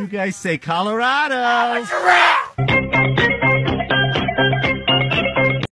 You guys say Colorado.